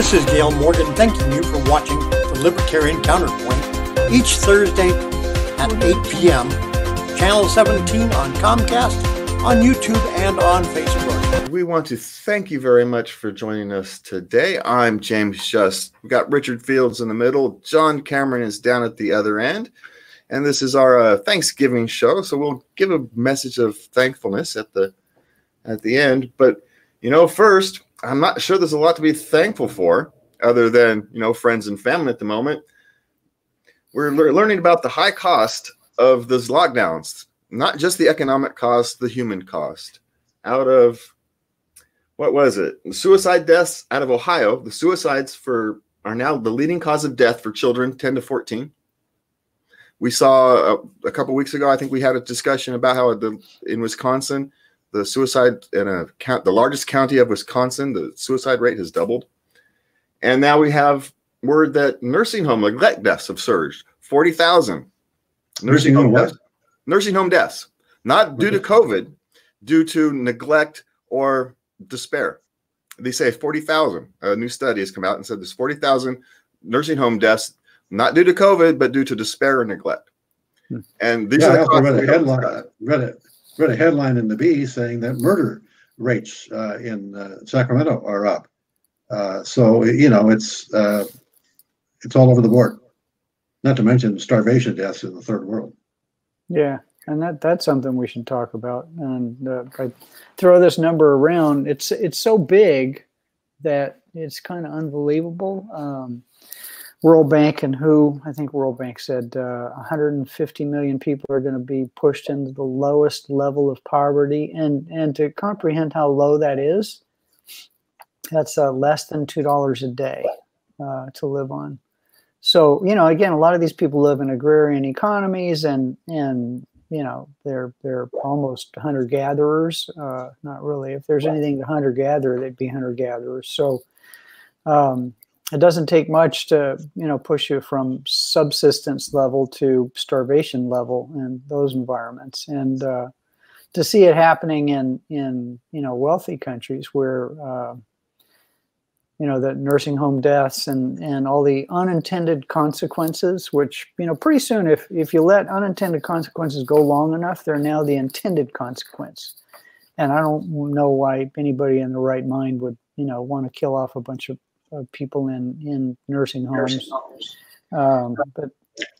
This is Gale Morgan thanking you for watching the Libertarian Counterpoint each Thursday at 8 p.m. Channel 17 on Comcast, on YouTube, and on Facebook. We want to thank you very much for joining us today. I'm James Just. We've got Richard Fields in the middle. John Cameron is down at the other end. And this is our uh, Thanksgiving show. So we'll give a message of thankfulness at the at the end. But you know, first, I'm not sure there's a lot to be thankful for other than, you know, friends and family at the moment. We're le- learning about the high cost of those lockdowns, not just the economic cost, the human cost. Out of what was it? Suicide deaths out of Ohio, the suicides for are now the leading cause of death for children 10 to 14. We saw a, a couple weeks ago, I think we had a discussion about how the, in Wisconsin, the suicide in a count, the largest county of Wisconsin, the suicide rate has doubled. And now we have word that nursing home neglect deaths have surged 40,000. Nursing, home deaths. Nursing home deaths, not due to COVID, due to neglect or despair. They say 40,000. A new study has come out and said there's 40,000 nursing home deaths, not due to COVID, but due to despair and neglect. Hmm. And these Yeah, are the also costs read we a headline, read a, read a headline in the Bee saying that murder rates uh, in uh, Sacramento are up. Uh, so, you know, it's, uh, it's all over the board. Not to mention starvation deaths in the third world. Yeah, and that that's something we should talk about. And uh, I throw this number around. It's it's so big that it's kind of unbelievable. Um, World Bank and WHO, I think World Bank said uh, 150 million people are going to be pushed into the lowest level of poverty, and and to comprehend how low that is, that's uh, less than two dollars a day uh, to live on. So you know, again, a lot of these people live in agrarian economies, and and you know they're they're almost hunter gatherers. Uh, not really. If there's anything to hunter gatherer, they'd be hunter gatherers. So um, it doesn't take much to you know push you from subsistence level to starvation level in those environments, and uh, to see it happening in in you know wealthy countries where uh, you know the nursing home deaths and and all the unintended consequences which you know pretty soon if if you let unintended consequences go long enough they're now the intended consequence. And i don't know why anybody in the right mind would you know want to kill off a bunch of, of people in in nursing homes um, but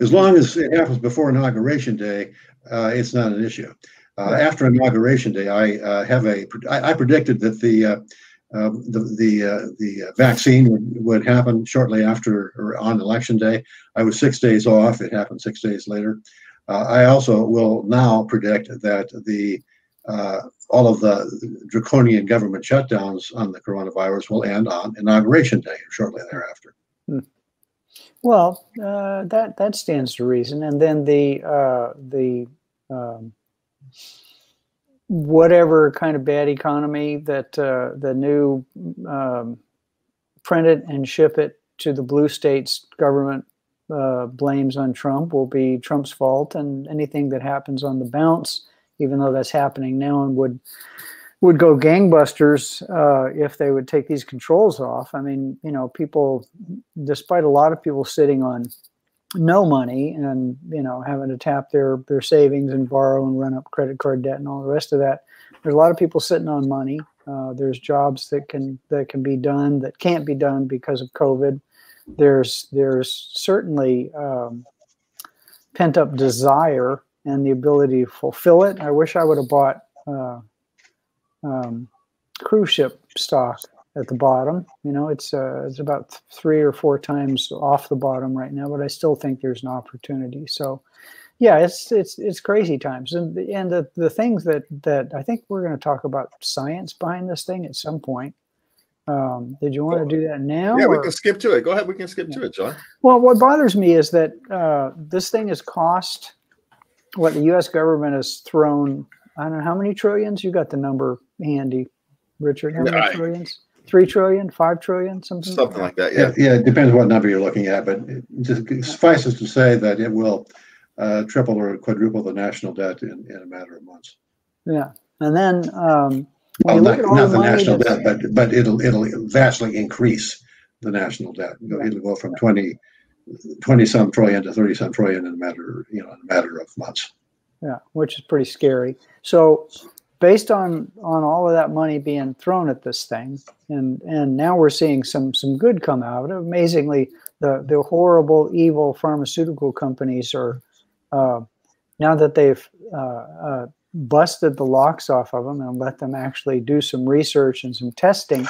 As long as it happens before inauguration day, uh, it's not an issue. Uh, after inauguration day, I uh, have a, I, I predicted that the, uh, uh, the, the, uh, the vaccine would, would happen shortly after or on election day. I was six days off. It happened six days later. Uh, I also will now predict that the, uh, all of the draconian government shutdowns on the coronavirus will end on inauguration day shortly thereafter. Well, uh, that that stands to reason, and then the uh, the um, whatever kind of bad economy that uh, the new um, print it and ship it to the blue states government uh, blames on Trump will be Trump's fault, and anything that happens on the bounce, even though that's happening now and would would go gangbusters uh, if they would take these controls off. I mean, you know, people, despite a lot of people sitting on no money and you know having to tap their their savings and borrow and run up credit card debt and all the rest of that, there's a lot of people sitting on money. Uh, there's jobs that can that can be done that can't be done because of COVID. There's there's certainly um, pent up desire and the ability to fulfill it. I wish I would have bought. Uh, um, cruise ship stock at the bottom. You know, it's uh, it's about th- three or four times off the bottom right now, but I still think there's an opportunity. So, yeah, it's it's it's crazy times, and the, and the the things that that I think we're going to talk about science behind this thing at some point. Um, did you want to do that now? Yeah, we or- can skip to it. Go ahead. We can skip to it, John. well, what bothers me is that uh, this thing has cost what the U.S. government has thrown. I don't know how many trillions. You got the number handy, Richard? How many I- trillions? Three trillion, five trillion, something. Something like that. Yeah, Yeah. yeah, it depends what number you're looking at, but it just suffices to say that it will uh, triple or quadruple the national debt in, in a matter of months. Yeah, and then um, when Well, you look not, at all not the the national debt, but but it'll it'll vastly increase the national debt. It'll go from 20, 20 some trillion to 30 some trillion in a matter, you know, in a matter of months. Yeah, which is pretty scary. So based on on all of that money being thrown at this thing, and and now we're seeing some some good come out of it. Amazingly, the the horrible, evil pharmaceutical companies are uh, now that they've uh, uh, busted the locks off of them and let them actually do some research and some testing,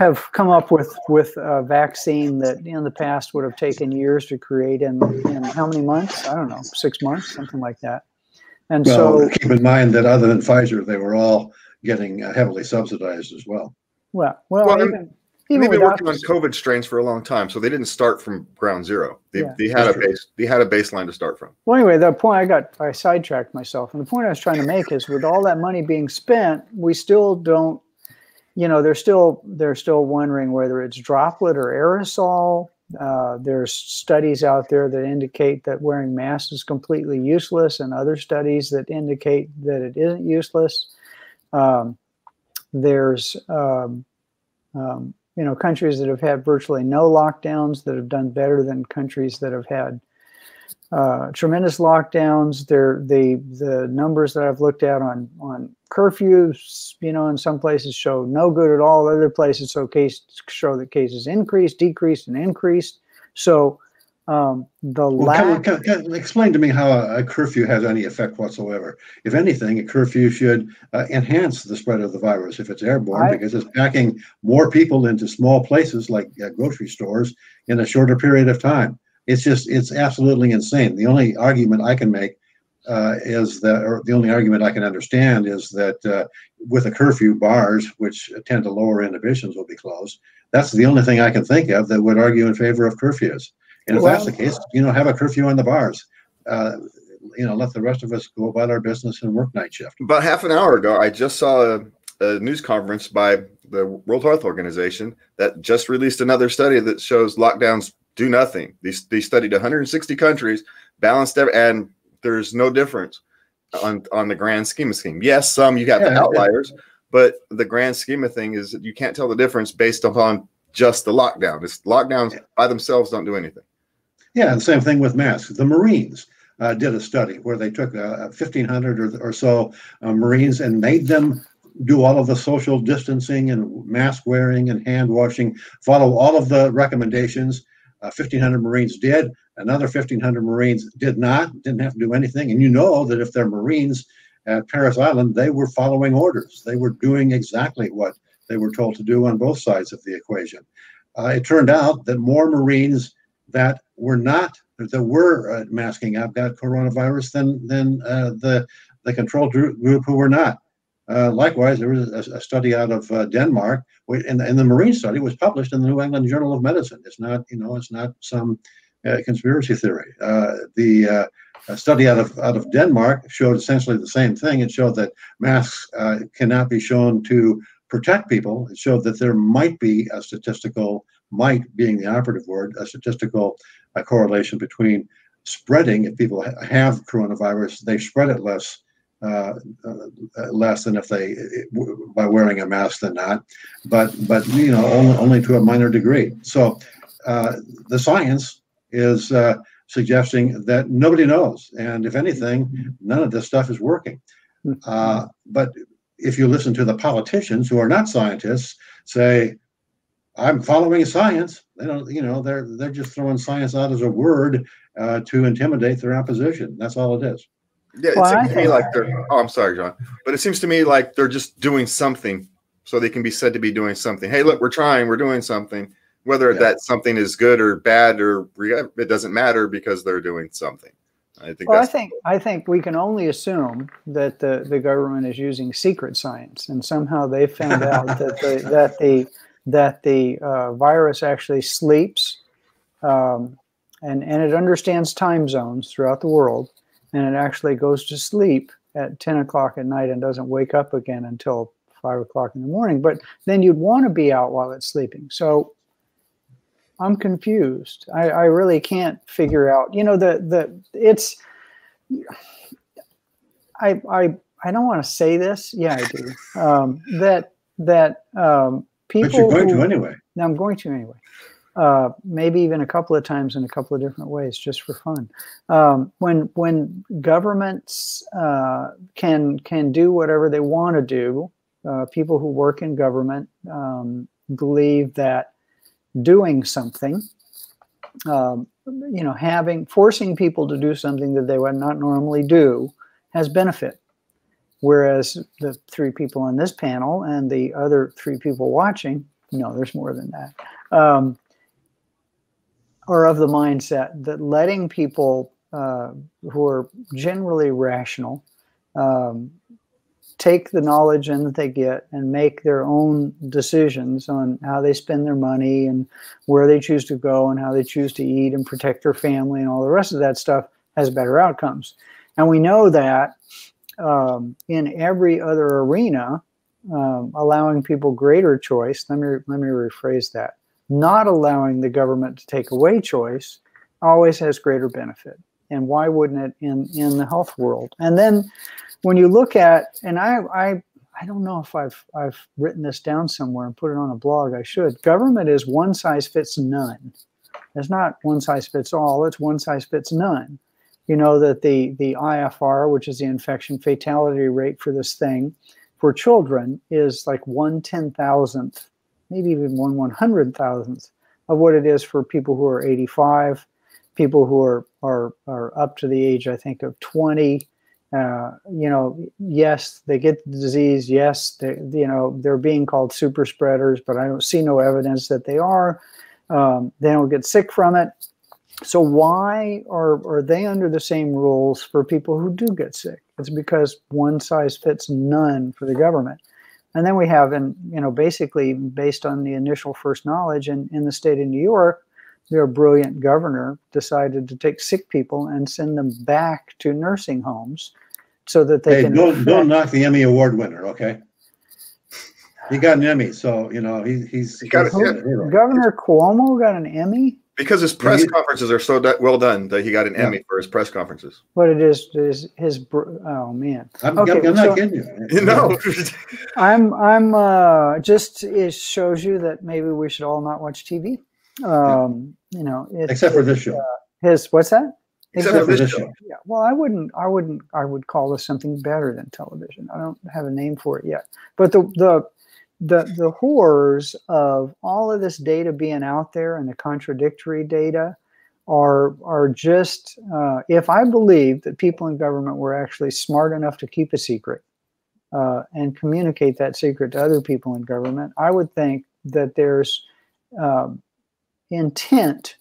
have come up with with a vaccine that in the past would have taken years to create in in how many months? I don't know, six months, something like that. And well, so, keep in mind that other than Pfizer, they were all getting uh, heavily subsidized as well. well, well, Well, even, They've even been working on COVID strains for a long time, so they didn't start from ground zero. They, Yeah, they had a that's true. base. They had a baseline to start from. Well, anyway, the point I got, I sidetracked myself. And the point I was trying to make is with all that money being spent, we still don't, you know, they're still, they're still wondering whether it's droplet or aerosol. Uh, there's studies out there that indicate that wearing masks is completely useless, and other studies that indicate that it isn't useless. Um, there's, um, um, you know, countries that have had virtually no lockdowns that have done better than countries that have had uh, tremendous lockdowns. There, the the numbers that I've looked at on on curfews, you know, in some places show no good at all. Other places show case show that cases increased, decreased, and increased. So um, the Well, lack. can, can, can- explain to me how a, a curfew has any effect whatsoever. If anything, a curfew should uh, enhance the spread of the virus if it's airborne I- because it's packing more people into small places like uh, grocery stores in a shorter period of time. It's just, it's absolutely insane. The only argument I can make uh, is that, or the only argument I can understand is that uh, with a curfew, bars, which tend to lower inhibitions, will be closed. That's the only thing I can think of that would argue in favor of curfews. And if that's the case, you know, have a curfew on the bars. Uh, you know, let the rest of us go about our business and work night shift. About half an hour ago, I just saw a, a news conference by the World Health Organization that just released another study that shows lockdowns do nothing. They, they studied 160 countries, balanced, every, and there's no difference on on the grand scheme of scheme. Yes, some you got Yeah, the yeah. outliers, but the grand scheme of thing is that you can't tell the difference based upon just the lockdown. It's lockdowns by themselves don't do anything. Yeah, the same thing with masks. The Marines uh, did a study where they took uh, 1,500 or, or so uh, Marines and made them do all of the social distancing and mask wearing and hand washing, follow all of the recommendations. Uh, 1,500 Marines did. Another 1,500 Marines did not, didn't have to do anything. And you know that if they're Marines at Parris Island, they were following orders. They were doing exactly what they were told to do on both sides of the equation. Uh, it turned out that more Marines that were not that were uh, masking up got coronavirus than than uh, the the control group who were not. Uh, likewise, there was a, a study out of uh, Denmark, and, and the Marine study was published in the New England Journal of Medicine. It's not, you know, it's not some uh, conspiracy theory. Uh, the uh, study out of out of Denmark showed essentially the same thing. It showed that masks uh, cannot be shown to protect people. It showed that there might be a statistical, might being the operative word, a statistical correlation between spreading. If people ha- have coronavirus, they spread it less. Uh, uh, less than if they by wearing a mask than not, but but you know only, only to a minor degree. So uh, the science is uh, suggesting that nobody knows, and if anything, none of this stuff is working. Uh, but if you listen to the politicians who are not scientists, say, "I'm following science," they don't, you know, they're they're just throwing science out as a word uh, to intimidate their opposition. That's all it is. Yeah, it Well, I seems to me like they're. Oh, I'm sorry, John, but it seems to me like they're just doing something, so they can be said to be doing something. Hey, look, we're trying, we're doing something. Whether Yeah. that something is good or bad or it doesn't matter because they're doing something. I think Well, I that's think I think we can only assume that the, the government is using secret science, and somehow they found out that the that the that the uh, virus actually sleeps, um, and and it understands time zones throughout the world, and it actually goes to sleep at ten o'clock at night and doesn't wake up again until five o'clock in the morning. But then you'd want to be out while it's sleeping, so. I'm confused. I, I really can't figure out. You know, the the it's. I I I don't want to say this. Yeah, I do. Um, that that um, people. But you're going who- to anyway. Now I'm going to anyway. Uh, maybe even a couple of times in a couple of different ways, just for fun. Um, when when governments uh, can can do whatever they want to do, uh, people who work in government um, believe that doing something, um, you know, having forcing people to do something that they would not normally do has benefit. Whereas the three people on this panel and the other three people watching, no, there's more than that, um, are of the mindset that letting people uh, who are generally rational um, take the knowledge in that they get and make their own decisions on how they spend their money and where they choose to go and how they choose to eat and protect their family and all the rest of that stuff has better outcomes. And we know that um, in every other arena, um, allowing people greater choice. Let me let me rephrase that. Not allowing the government to take away choice always has greater benefit. And why wouldn't it in in the health world? And then when you look at, and I, I, I don't know if I've, I've written this down somewhere and put it on a blog. I should. Government is one size fits none. It's not one size fits all. It's one size fits none. You know that the the IFR, which is the infection fatality rate for this thing, for children is like one ten thousandth, maybe even one one hundred thousandth of what it is for people who are 85, people who are are are up to the age I think of 20, uh, you know, yes, they get the disease. Yes, they, you know, they're being called super spreaders, but I don't see no evidence that they are. Um, they don't get sick from it. So why are, are they under the same rules for people who do get sick? It's because one size fits none for the government. And then we have, and you know, basically based on the initial first knowledge in, in the state of New York, their brilliant governor decided to take sick people and send them back to nursing homes so that they Hey, can. don't, don't knock the Emmy Award winner, okay? He got an Emmy, so, you know, he, he's. He got he's it, yeah. a hero. Governor Cuomo got an Emmy. Because his press he- conferences are so do- well done that he got an Yeah. Emmy for his press conferences. What it is is his. br- Oh man, I'm, Okay, I'm so- not kidding you. You know, I'm I'm uh, just it shows you that maybe we should all not watch TV. Um, you know, it's, Except for this show. his what's that? Except Except for this this show. show. Yeah. Well, I wouldn't. I wouldn't. I would call this something better than television. I don't have a name for it yet. But the the the the horrors of all of this data being out there and the contradictory data are are just. Uh, if I believe that people in government were actually smart enough to keep a secret uh, and communicate that secret to other people in government, I would think that there's um, intent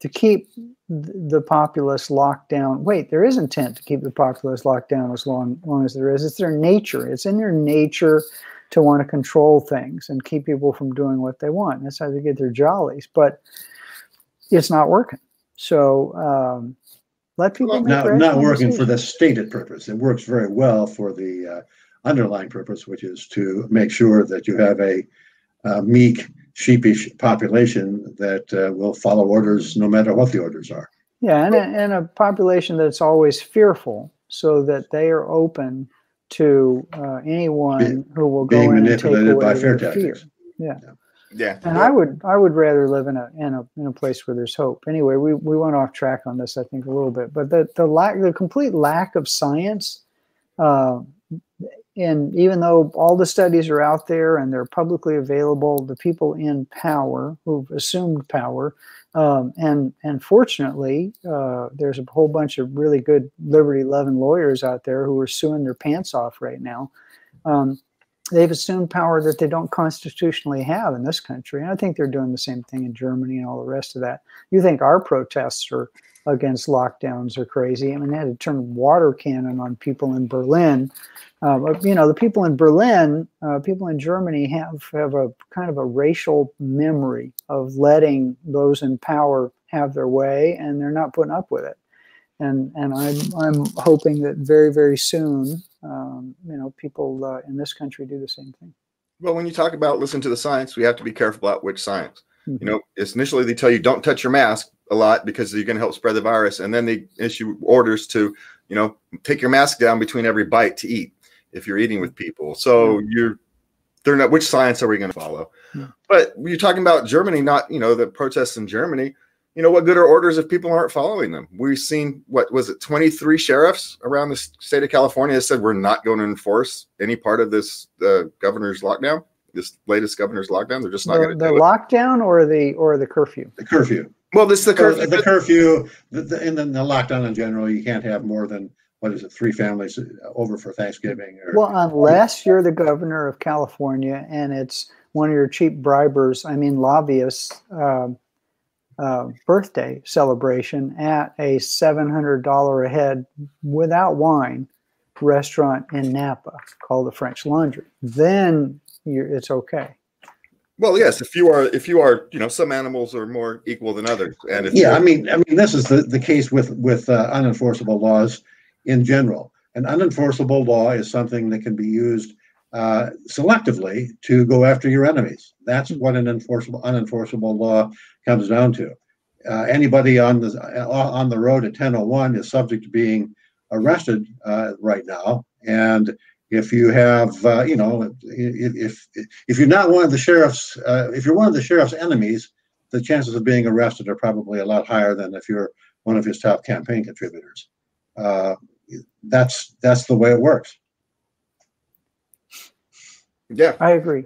to keep the populace locked down. Wait, there is intent to keep the populace locked down as long, long as there is. It's their nature. It's in their nature to want to control things and keep people from doing what they want. That's how they get their jollies. But it's not working. So um, let people make Not, working for the stated purpose. It works very well for the uh, underlying purpose, which is to make sure that you have a uh, meek, sheepish population that uh, will follow orders no matter what the orders are. Yeah, and a, and a population that's always fearful, so that they are open to uh, anyone who will go being in and take manipulated away by fear their fear. Yeah. yeah. And I would I would rather live in a in a in a place where there's hope. Anyway, we, we went off track on this, I think, a little bit. But the the lack the complete lack of science, uh, and even though all the studies are out there and they're publicly available, the people in power who've assumed power, um, and and fortunately, uh, there's a whole bunch of really good liberty loving lawyers out there who are suing their pants off right now. Um, they've assumed power that they don't constitutionally have in this country. And I think they're doing the same thing in Germany and all the rest of that. You think our protests are against lockdowns are crazy? I mean, they had to turn water cannon on people in Berlin. Uh, you know, the people in Berlin, uh, people in Germany have have a kind of a racial memory of letting those in power have their way, and they're not putting up with it. And and I'm I'm hoping that very very soon um, you know, people uh, in this country do the same thing. Well, when you talk about listen to the science, we have to be careful about which science. Mhm. You know, it's initially they tell you don't touch your mask a lot because you're going to help spread the virus, and then they issue orders to, you know, take your mask down between every bite to eat if you're eating with people. So you're they're not. Which science are we going to follow? But you're talking about Germany, not you know the protests in Germany. You know what good are orders if people aren't following them? We've seen what was it, 23 sheriffs around the state of California said we're not going to enforce any part of this uh, governor's lockdown, this latest governor's lockdown. They're just not The, going the to do it. lockdown or the or the curfew? The curfew. Well, this is the So curfew. The curfew, the, the, and then the lockdown in general, you can't have more than, what is it, three families over for Thanksgiving or. Well, unless you're the governor of California and it's one of your cheap bribers, I mean lobbyists, um uh, birthday celebration at a $700 a head without wine restaurant in Napa called the French Laundry. Then you're, it's okay. Well, yes, if you are, if you are, you know, some animals are more equal than others, and if Yeah, I mean, I mean, this is the, the case with, with uh, unenforceable laws in general. An unenforceable law is something that can be used uh, selectively to go after your enemies. That's what an enforceable, unenforceable law comes down to. Uh, anybody on the uh, on the road at 1001 is subject to being arrested uh, right now, and if you have, uh, you know, if, if if you're not one of the sheriff's, uh, if you're one of the sheriff's enemies, the chances of being arrested are probably a lot higher than if you're one of his top campaign contributors. That's that's the way it works. Yeah. I agree.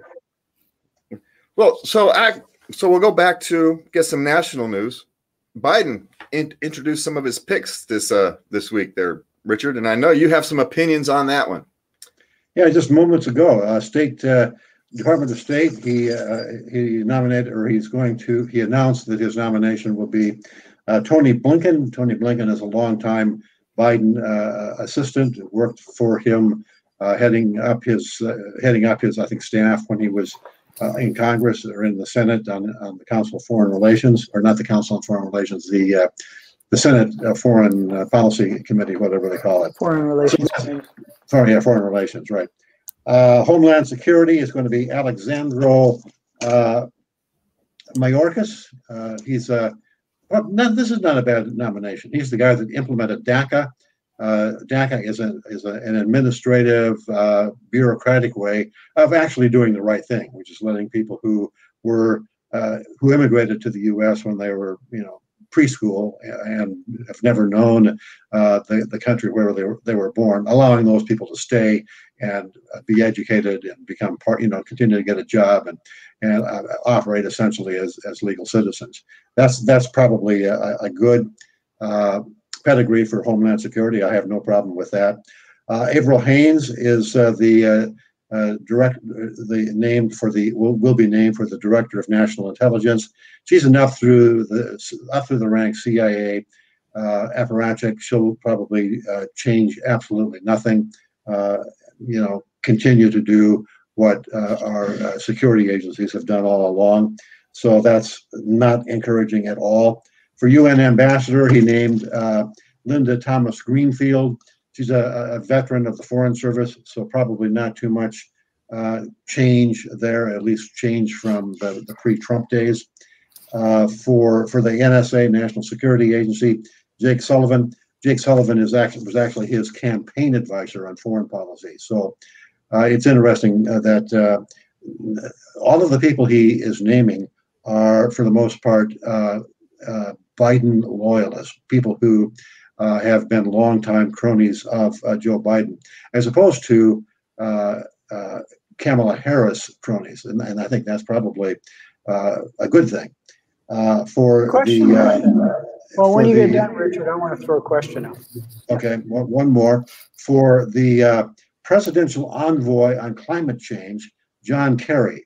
Well, so I, so we'll go back to get some national news. Biden in, introduced some of his picks this uh this week there, Richard, and I know you have some opinions on that one. Yeah, just moments ago, uh, State uh, Department of State he uh, he nominated or he's going to he announced that his nomination will be uh, Tony Blinken. Tony Blinken is a longtime Biden uh, assistant, worked for him heading up his uh, heading up his I think staff when he was uh, in Congress or in the Senate on, on the Council of Foreign Relations or not the Council on Foreign Relations the uh, the Senate uh, Foreign uh, Policy Committee whatever they call it. Foreign relations. Sorry, yeah, foreign relations, right. Uh, Homeland Security is going to be Alexandro uh, Mayorkas. Uh, he's a, well, no, this is not a bad nomination. He's the guy that implemented DACA. Uh, DACA is, a, is a, an administrative, uh, bureaucratic way of actually doing the right thing, which is letting people who were uh, who immigrated to the U.S. when they were, you know, preschool and have never known uh, the, the country where they were, they were born, allowing those people to stay and uh, be educated and become part, you know, continue to get a job and and uh, operate essentially as, as legal citizens. That's that's probably a, a good uh, pedigree for Homeland Security. I have no problem with that. Uh, Avril Haines is uh, the uh, uh, direct, the name for the will, will be named for the director of national intelligence. She's enough through the up through the ranks CIA uh, apparatchik. She'll probably uh, change absolutely nothing. You know, continue to do what our security agencies have done all along. So that's not encouraging at all. For UN ambassador, he named uh, Linda Thomas Greenfield. She's a, a, veteran of the Foreign Service, so probably not too much uh, change there, at least change from the, the pre-Trump days. Uh, for for the NSA, National Security Agency, Jake Sullivan. Jake Sullivan is actually was actually his campaign advisor on foreign policy. So uh, it's interesting uh, that uh, all of the people he is naming are, for the most part, uh, Biden loyalists, people who uh, have been longtime cronies of uh, Joe Biden, as opposed to uh, uh, Kamala Harris cronies, and, and, I think that's probably a good thing. for Question. the well, when you the- get done, Richard, I want to throw a question out. Okay, one, more. For the uh, presidential envoy on climate change, John Kerry.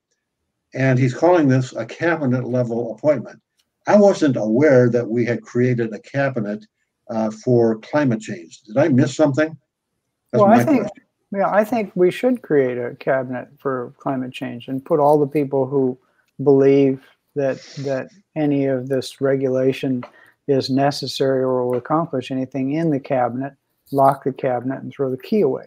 And he's calling this a cabinet level appointment. I wasn't aware that we had created a cabinet uh, for climate change. Did I miss something? That's Well, I think- question. Yeah, I think we should create a cabinet for climate change and put all the people who believe that that any of this regulation is necessary or will accomplish anything in the cabinet, lock the cabinet and throw the key away.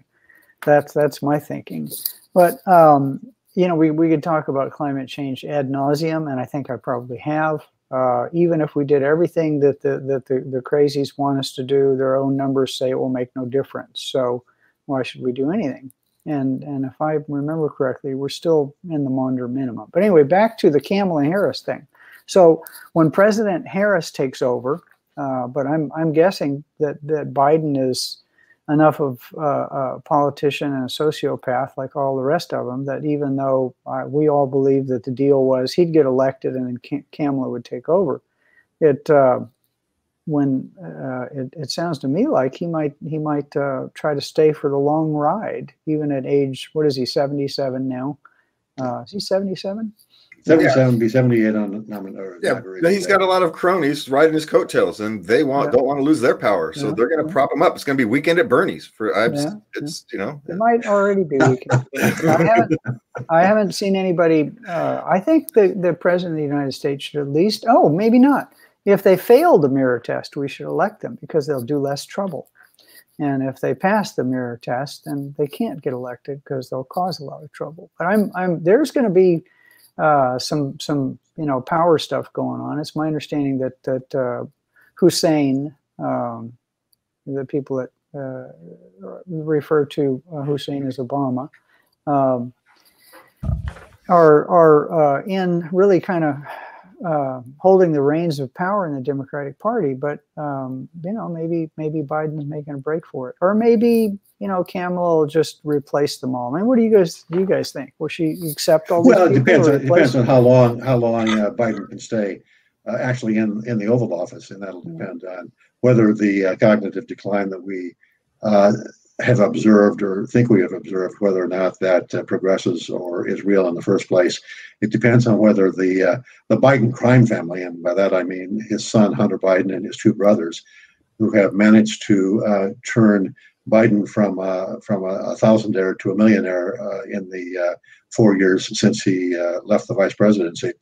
That's that's my thinking. But um, you know, we, we could talk about climate change ad nauseum, and I think I probably have. Uh, even if we did everything that the that the, the crazies want us to do, their own numbers say it will make no difference. So why should we do anything? and and if I remember correctly, we're still in the Maunder minimum. But anyway, back to the Kamala Harris thing. So when President Harris takes over, uh, but I'm I'm guessing that that Biden is enough of uh, a politician and a sociopath like all the rest of them that even though uh, we all believe that the deal was he'd get elected and then Kamala would take over, it uh, when uh, it, it, sounds to me like he might he might uh, try to stay for the long ride even at age what is he 77 now? Uh, is he 77 77 yeah. be 78 on nomination. Yeah, he's got a lot of cronies riding his coattails, and they want yeah. don't want to lose their power, so yeah. they're going to prop him up. It's going to be weekend at Bernie's for I, it's you know. It might already be weekend. I haven't I haven't seen anybody. Uh, I think the the president of the United States should at least. Oh, maybe not. If they fail the mirror test, we should elect them because they'll do less trouble. And if they pass the mirror test, then they can't get elected because they'll cause a lot of trouble. But I'm I'm there's going to be uh, some some you know power stuff going on. It's my understanding that that uh, Hussein, um, the people that uh, refer to uh, Hussein as Obama, um, are are uh, in really kind of uh, holding the reins of power in the Democratic Party. But um, you know, maybe maybe Biden's making a break for it, or maybe you know, Kamala will just replace them all. I mean, what do you guys do? You guys think? Will she accept all? Well, it depends. On, it depends on how long how long uh, Biden can stay uh, actually in in the Oval Office, and that'll hmm. depend on whether the uh, cognitive decline that we uh, have observed or think we have observed, whether or not that uh, progresses or is real in the first place. It depends on whether the uh, the Biden crime family, and by that I mean his son Hunter Biden and his two brothers, who have managed to turn Biden from uh, from a, a, thousandaire to a millionaire uh, in the uh, four years since he uh, left the vice presidency.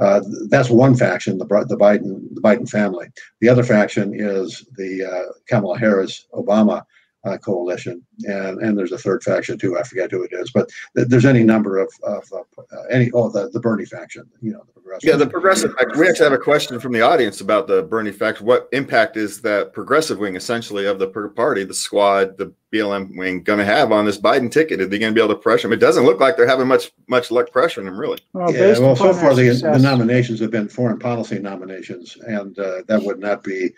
Uh, that's one faction, the the Biden the Biden family. The other faction is the uh, Kamala Harris Obama uh, Uh, coalition, and and there's a third faction too. I forget who it is, but th- there's any number of of uh, any oh the the Bernie faction, you know, the progressive. Yeah, the progressive. Faction. We actually have a question from the audience about the Bernie faction. What impact is that progressive wing, essentially, of the party, the squad, the BLM wing going to have on this Biden ticket? Are they going to be able to pressure him? It doesn't look like they're having much much luck pressuring him, really. Well, yeah, well, so far the, the, nominations have been foreign policy nominations, and uh, that would not be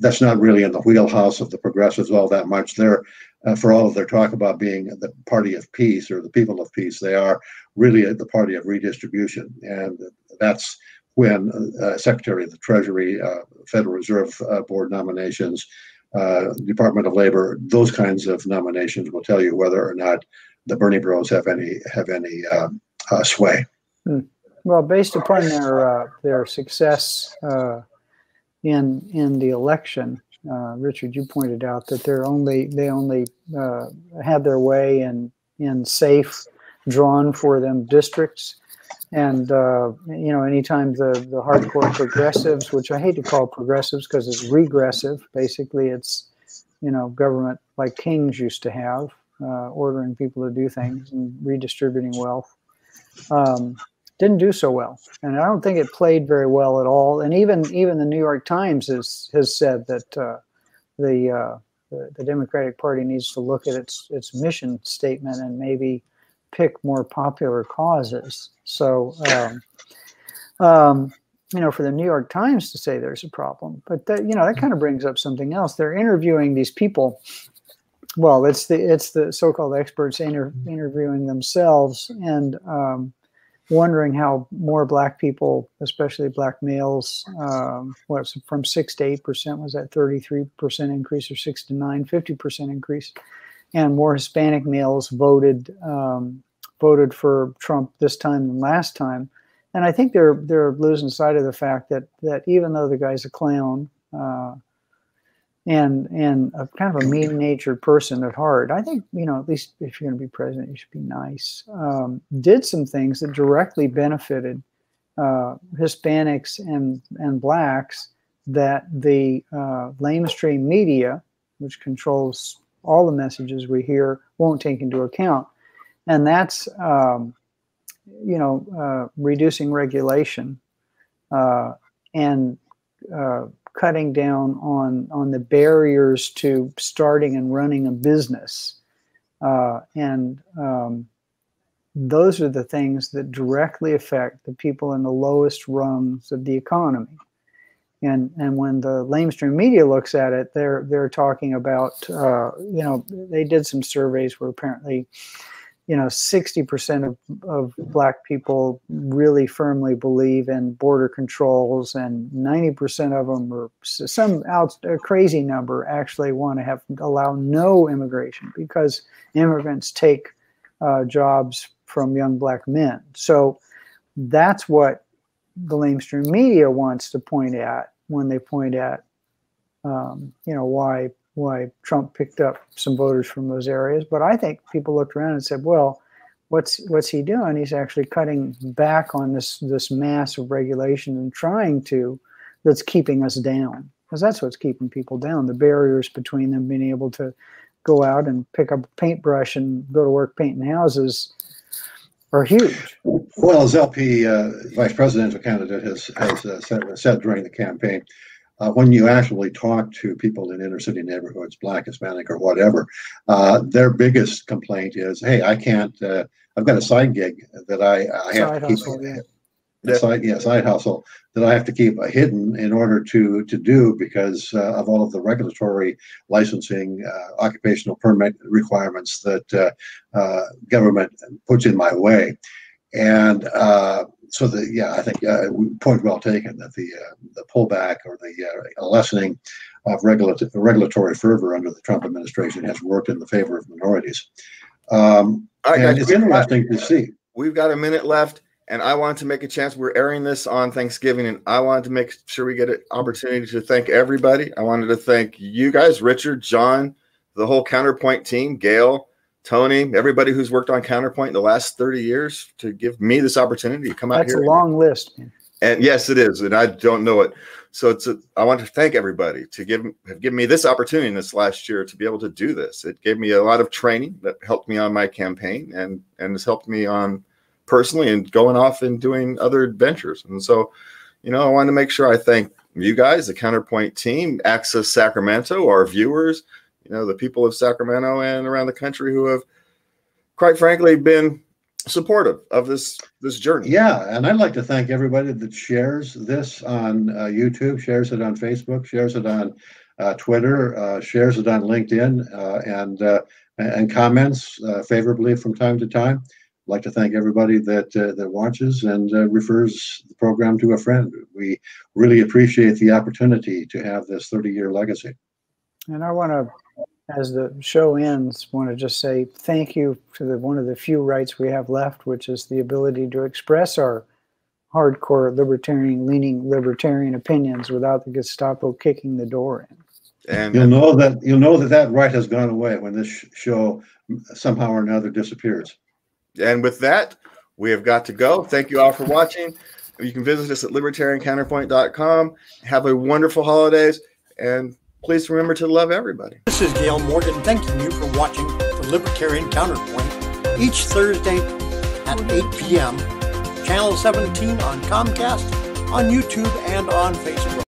that's not really in the wheelhouse of the progressives all that much. They're uh, for all of their talk about being the party of peace or the people of peace, they are really the party of redistribution, and that's when uh, Secretary of the Treasury, uh, Federal Reserve uh, Board nominations uh, Department of Labor, those kinds of nominations will tell you whether or not the Bernie Bros have any have any um, uh, sway. Hmm. Well, based upon their uh, their success uh, in in the election, uh, Richard, you pointed out that they're only they only had their way in in safe, drawn for them districts. And uh, you know anytime the the hardcore progressives which i hate to call progressives because it's regressive basically it's you know government like kings used to have uh, ordering people to do things and redistributing wealth. Um, didn't do so well and i don't think it played very well at all and even even the new york times has has said that uh, the, uh, the the democratic party needs to look at its its mission statement and maybe pick more popular causes. So, um, um, you know, for the New York Times to say there's a problem, but that, you know, that kind of brings up something else. They're interviewing these people. Well, it's the it's the so-called experts inter- interviewing themselves and um, wondering how more black people, especially black males, um, what from six to eight percent was that 33 percent increase or six to nine, 50 percent increase and more Hispanic males voted um, voted for Trump this time than last time. And I think they're they're losing sight of the fact that that even though the guy's a clown uh, and and a kind of a mean natured person at heart, I think you know at least if you're going to be president, you should be nice. Um, did some things that directly benefited uh, Hispanics and and blacks that the uh, lamestream media, which controls all the messages we hear won't take into account. And that's, um, you know, uh, reducing regulation uh, and uh, cutting down on, on the barriers to starting and running a business. uh, and um, those are the things that directly affect the people in the lowest rungs of the economy. And and when the lamestream media looks at it, they're they're talking about uh, you know they did some surveys where apparently you know 60% of, of black people really firmly believe in border controls and 90% of them or some out a crazy number actually want to have allow no immigration because immigrants take uh, jobs from young black men. So that's what the lamestream media wants to point at when they point at um, you know why why Trump picked up some voters from those areas. But I think people looked around and said, well, what's what's he doing? He's actually cutting back on this this mass of regulation and trying to that's keeping us down because that's what's keeping people down. The barriers between them being able to go out and pick up a paintbrush and go to work painting houses are huge. Well, as LP uh, vice presidential candidate has, has uh, said, said during the campaign, uh, when you actually talk to people in inner city neighborhoods, black, Hispanic, or whatever, uh, their biggest complaint is, "Hey, I can't. Uh, I've got a side gig that I, I have side to keep." Hustle, yeah. Side, yeah, side hustle that I have to keep hidden in order to to do because uh, of all of the regulatory licensing, uh, occupational permit requirements that uh, government puts in my way, and so the yeah, I think uh, point well taken that the uh, the pullback or the uh, lessening of regulatory regulatory fervor under the Trump administration has worked in the favor of minorities. Um, and it's interesting to see. We've got a minute left, and I want to make a chance. We're airing this on Thanksgiving, and I wanted to make sure we get an opportunity to thank everybody. I wanted to thank you guys, Richard, John, the whole Counterpoint team, Gail, Tony, everybody who's worked on Counterpoint in the last 30 years to give me this opportunity to come out That's here. That's a long list. Man. And yes, it is. And I don't know it. So it's a, I want to thank everybody to give have given me this opportunity in this last year to be able to do this. It gave me a lot of training that helped me on my campaign and and has helped me on personally and going off and doing other adventures. And so, you know, I want to make sure I thank you guys, the Counterpoint team, Access Sacramento, our viewers, you know, the people of Sacramento and around the country who have, quite frankly, been supportive of this this journey. Yeah, and I'd like to thank everybody that shares this on uh, YouTube, shares it on Facebook, shares it on uh, Twitter, uh, shares it on LinkedIn, uh, and uh, and comments uh, favorably from time to time. I'd like to thank everybody that that watches and refers the program to a friend. We really appreciate the opportunity to have this 30 year legacy. And I want to as the show ends, want to just say thank you to the one of the few rights we have left, which is the ability to express our hardcore libertarian leaning libertarian opinions without the Gestapo kicking the door in. And you'll know that you'll know that that right has gone away when this show somehow or another disappears. And with that, we have got to go. Thank you all for watching. You can visit us at libertariancounterpoint.com. Have a wonderful holidays and Please remember to love everybody. This is Gale Morgan thanking you for watching the Libertarian Counterpoint each Thursday at 8 p.m. Channel 17 on Comcast, on YouTube, and on Facebook.